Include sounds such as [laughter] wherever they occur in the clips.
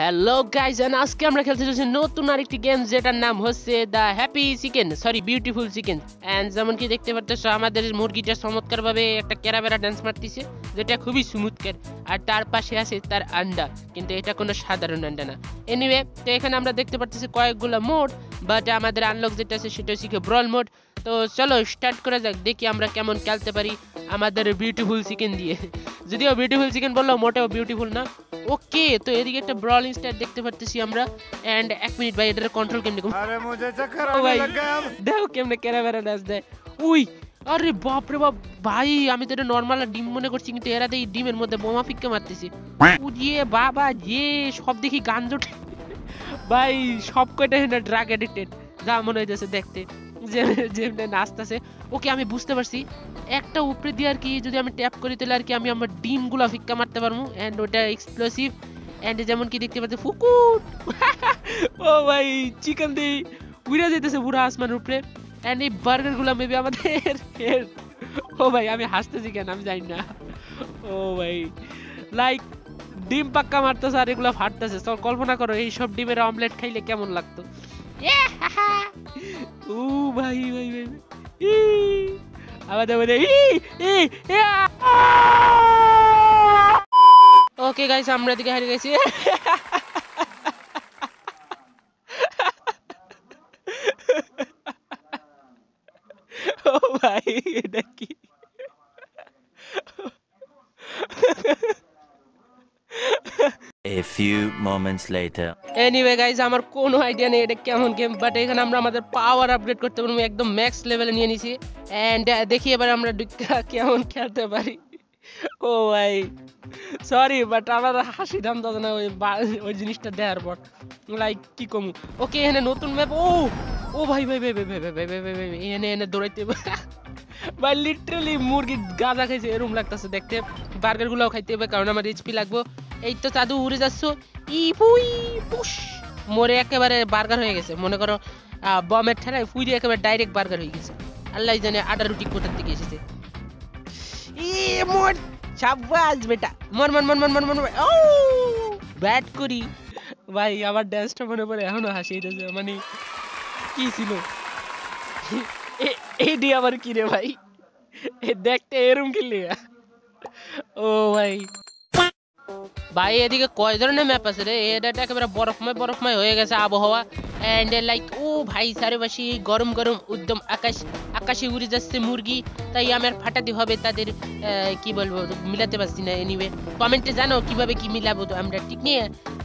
Hello guys আজকে আমরা খেলতে চলেছি নতুন আরেকটি গেম যেটার নাম হচ্ছে the happy chicken sorry beautiful chicken and যেমন কি দেখতে পারতেছো আমাদের মুরগিটা চমৎকার ভাবে একটা কেরাবেরা ডান্স মারতেছে, যেটা খুবই স্মুথকার আর তার পাশে আছে তার আন্ডা, কিন্তু এটা কোনো সাধারণ আন্ডা না। এনিওয়ে তো এখানে আমরা দেখতে পারতেছি কয়েকগুলো মোড বাট আমাদের আনলক যেটা আছে সেটা হচ্ছে ব্রল মোড তো চলো স্টার্ট করা যাক, দেখি আমরা কেমন খেলতে পারি আমাদের বিউটিফুল চিকেন দিয়ে। যদিও বিউটিফুল চিকেন বলল মোটেও বিউটিফুল না। ওকে তো এদিকে একটা ব্রাউলিং স্টার দেখতে পারতেছি আমরা এন্ড এক মিনিট ভাই এটার কন্ট্রোল কেমনে করব? আরে মুঝে চক্কর লাগা দেখো কেমনে ক্যামেরা নাচ দেয় উই আরে বাপ রে বাপ ভাই আমি তো এটা নর্মাল ডিম মনে করছি কিন্তু এরা দেই ডিমের মধ্যে বোমা ফিক্কে মারতেছি। উড়িয়ে বাবা যে সব দেখি গান ভাই সব কয়টা ড্রাগ এডিক্টেড যা মনে হইতেছে দেখতে। যেমনি নাচতেছে, ওকে আমি বুঝতে পারছি। একটা উপরে দিয়ে আর কি যদি আমি ট্যাপ করি, তাহলে আর কি আমি আমার ডিমগুলো ফিক্কা মারতে পারব। এন্ড ওটা এক্সপ্লোসিভ এন্ড যেমন কি দেখতে পাচ্ছি ফুকুট! [laughs] ও ভাই চিকেন দিয়ে উড়ে যেতেছে পুরো আসমানের উপরে। এন্ড এই বার্গারগুলো মেবি আমাদের ও ভাই, আমি হাসতেছি কেন? আমি জানি না। ও ভাই লাইক ডিম পাক্কা মারতেছে আর এগুলো ফাটতেছে। কল্পনা করো এই সব ডিমের অমলেট খাইলে কেমন লাগতো? Yeah. [laughs] Uh, bayi, bayi, bayi. Ih. Apa dah boleh? Ih, ih. Ya. Oke okay, guys, amra tiga hari guys ya. [laughs] oh, bayi, [laughs] daki. Few moments later. Anyway guys আমার কোনো আইডিয়া নেই এটা কেমন গেম বাট এখানে আমরা আমাদের পাওয়ার upgrade করতে পারব একদম ম্যাক্স লেভেলে নিয়ে নিছি। এন্ড দেখি এবার আমরা [laughs] কেমন খেলতে পারি। ও ভাই সরি বাট আমার হাসি দাম দাদা না ওই ওই জিনিসটা দেওয়ার পর। লাইক কি কমু? ওকে এখানে নতুন ম্যাপ ও ও ভাই ভাই ভাই ভাই ভাই ভাই ভাই ভাই ভাই, এনে এনে দৌড়াইতে। [laughs] ভাই লিটারালি মুরগি গাঁজা খাইছে এরকম লাগতেছে দেখতে। বার্গার গুলাও খাইতে হবে, কারণ আমার এইচপি লাগবো। এই তো চাদু উড়ে যাচ্ছ। ই ফুই পুশ। মরে একেবারে বার্গার হয়ে গেছে। মনে করো বমের ঠেলায় ফুইরে একেবারে ডাইরেক্ট বার্গার হয়ে গেছে। আল্লাহ জানে আটা রুটি কোথার থেকে এসেছে। ই, মর সাবাস বেটা। মর মর মর মর মর মর। ও, ব্যাট করি। ভাই, আমার ড্যান্সটা মনে পড়ে, এখনও হাসি দিতেছে মানে কি ছিল? এ- এইটি আবার কি রে ভাই? এ, দেখতে এরম কি লিগা ও ভাই। ভাই, এদিকে কয় ধরনের ম্যাপ আছে রে? এটা একেবারে বরফময় বরফময় হয়ে গেছে আবহাওয়া। এন্ড লাইক ও ভাই, চারিপাশে গরম গরম, উদ্যম, আকাশ, আকাশে উড়ে যাচ্ছে মুরগি। তাই আমার ফাটাতে হবে তাদের কি বলব, মিলাতে পারছি না এনিওয়ে কমেন্টে জানো কীভাবে কি মিলাবো তো আমরা, ঠিক নিয়ে?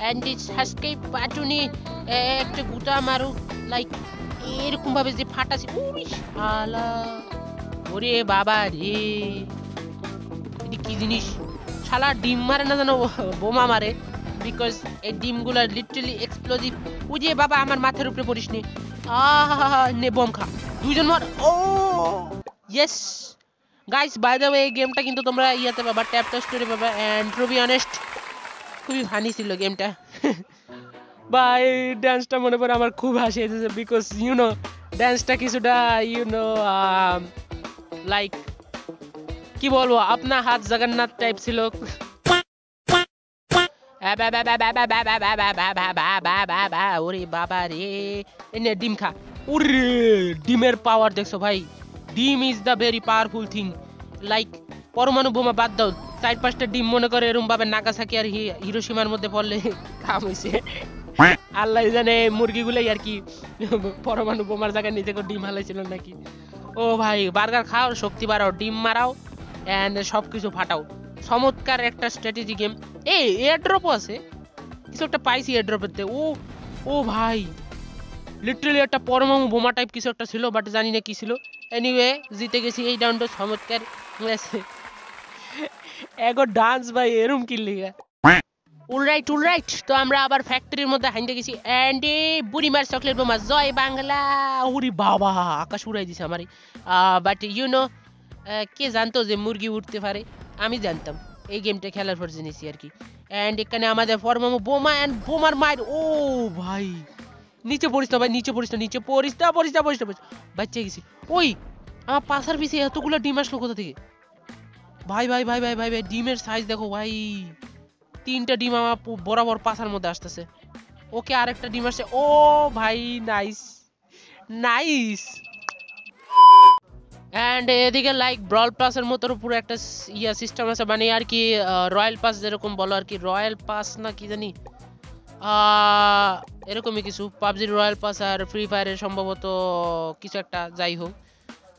এন্ড সাবস্ক্রাইব বাটনে একটা গুটা মারো। লাইক এরকম ভাবে যে ফাটাছে আলা ওরে বাবা রে। এটি কি জিনিস? শালা ডিম মারে না যেন বোমা মারে? বিকজ এই ডিমগুলো লিটারালি এক্সপ্লোজিভ যে বাবা, আমার মাথার উপরে পড়িস নি। নে বোম খা। দুইজন মার। ও! Yes guys by the way এই গেমটা কিন্তু তোমরা ইয়াতে পাবা ট্যাপ স্টোরি পাবা। এন্ড টু বি অনেস্ট খুবই ফানি ছিল গেমটা বা এই মনে পড়ে আমার খুব হাসি এসেছে। বিকজ ইউ নো ড্যান্সটা কিছুটা ইউ নো লাইক কি বলব আপনার হাত জগন্নাথ টাইপ ছিল ওরে বাবা রে এনে ডিম খা ওরে ডিমের পাওয়ার দেখছ ভাই ডিম is the very powerful thing like পরমাণু বোমা বাদ দাও চার পাঁচটা ডিম মনে করে এরম ভাবে নাগাসাকি আর হি- হিরোশিমার মধ্যে পড়লে কাম হইছে আল্লাহ জানে মুরগিগুলাই আর কি পরমাণু বোমার জায়গায় নিজেকে ডিম হালাইছিল নাকি ও ভাই বার্গার খাও শক্তি বাড়াও ডিম মারাও এন্ড সবকিছু ফাটাও চমৎকার একটা স্ট্র্যাটেজি গেম এই এয়ারড্রপও আছে। কিছু একটা পাইছি এয়ারড্রপের ও ও ভাই। লিটারালি একটা পরমাণু বোমা টাইপ কিছু একটা ছিল বাট জানি না কি ছিল। এনিওয়ে জিতে গেছি এই রাউন্ডটা চমৎকার। এগো ডান্স ভাই, এরম কি লিগা। অলরাইট অলরাইট তো আমরা আবার ফ্যাক্টরির মধ্যে হাইন্দে গেছি। এন্ড এ বুড়িমার চকলেট বোমা। জয় বাংলা। উরি বাবা, আকাশ উড়াই দিছে আমারে। বাট ইউ নো কে জানতো যে মুরগি উঠতে পারে? আমি জানতাম। এই গেমটা খেলার পর জেনেছি আর কি। এন্ড এখানে আমাদের ফরমামু বোমা এন্ড বোমার মায়ের ও ভাই, নিচে পড়িস না ভাই, নিচে পড়িস না, নিচে পড়িস না পড়িস না পড়িস না। বাচ্চা গেছি। ওই, আমার পাশার পিছে এতগুলো ডিম আসলো কোথা থেকে? ভাই ভাই ভাই ভাই ভাই ভাই, ডিমের সাইজ দেখো ভাই। তিনটা ডিম আমার বরাবর পাছার মধ্যে আসতেছে। ওকে আরেকটা ডিম আসছে। ও ভাই নাইস নাইস অ্যান্ড এদিকে লাইক ব্রল পাসের মতো পুরো একটা ইয়া সিস্টেম আছে। মানে আর কি রয়্যাল পাস যেরকম বলো আর কি। রয়্যাল পাস না কি জানি? এরকমই কিছু। পাবজির রয়্যাল পাস আর ফ্রি ফায়ারের সম্ভবত কিছু একটা, যাই হোক।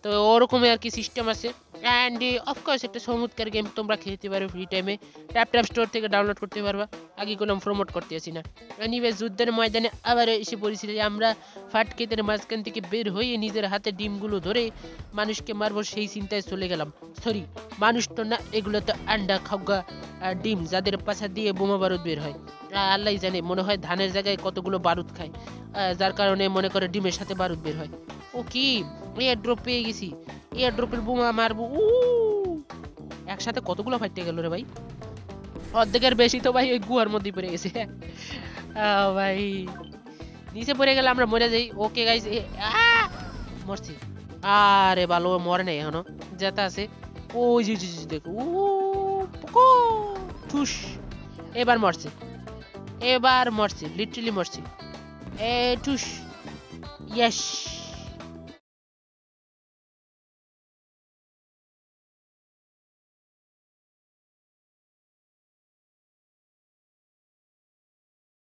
তো ওরকমই আর কি সিস্টেম আছে। অ্যান্ড অফকোর্স একটা চমৎকার গেম তোমরা খেলতে পারো ফ্রি টাইমে ট্যাপ ট্যাপ স্টোর থেকে ডাউনলোড করতে পারবা। আগে কোনো প্রমোট করতে আসি না। এনিওয়ে যুদ্ধের ময়দানে আবার এসে পড়েছিল যে আমরা ফাটকেতের মাঝখান থেকে বের হয়ে নিজের হাতে ডিমগুলো ধরে মানুষকে মারবো সেই চিন্তায় চলে গেলাম। সরি মানুষ তো না, এগুলো তো আন্ডা খাওয়া ডিম যাদের পাশা দিয়ে বোমা বারুদ বের হয়। আল্লাহ জানে, মনে হয় ধানের জায়গায় কতগুলো বারুদ খায়। যার কারণে মনে করে ডিমের সাথে বারুদ বের হয়। ও কি? এয়ার ড্রপ পেয়ে গেছি। এয়ার ড্রপের বোমা মারবো। উ একসাথে কতগুলো ফাইটে গেল রে ভাই? অর্ধেকের বেশি তো ভাই ওই গুহার মধ্যে পড়ে গেছে। ভাই। নিচে পড়ে গেলে আমরা মরে যাই। ওকে গাইস মরছি। আরে ভালো ও মরে নাই এখনও। যেতে আছে ওই জি জি দেখো। উ ঠুস এবার মরছে। এবার মরছে লিটারালি মরছে। এ ঠুস ইয়েস